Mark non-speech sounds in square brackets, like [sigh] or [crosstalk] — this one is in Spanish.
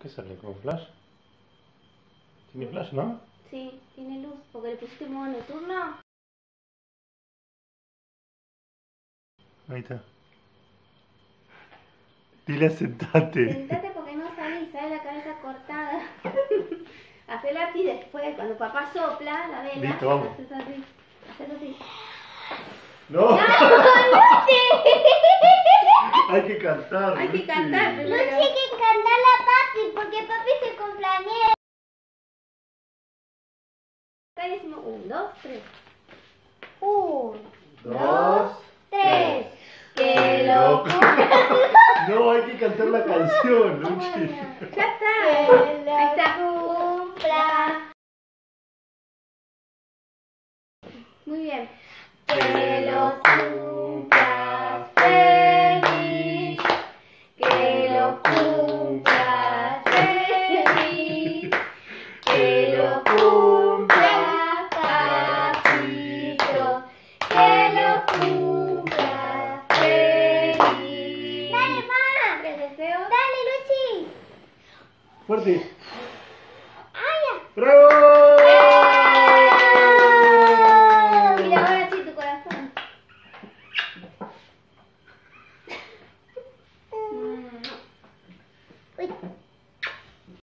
¿Qué sale con flash? ¿Tiene flash, no? Sí, tiene luz, porque le pusiste modo nocturno. Ahí está. Dile sentate. Sentate porque no salís, sale la cabeza cortada. Hacela así después, cuando papá sopla la vela. Listo, vamos. Haces así. Haces así. No, ¡Sí! Hay que cantar. Hay que cantar No tiene que cantar la papi porque papi se cumpleaños. Acá decimos un, dos, tres. Un, Dos. tres. ¡Que lo [laughs] No, hay que cantar la canción, Luchi. Ya [laughs] está. Ahí está. cumpla. Muy bien. Que lo Fuerte. ¡Bravo!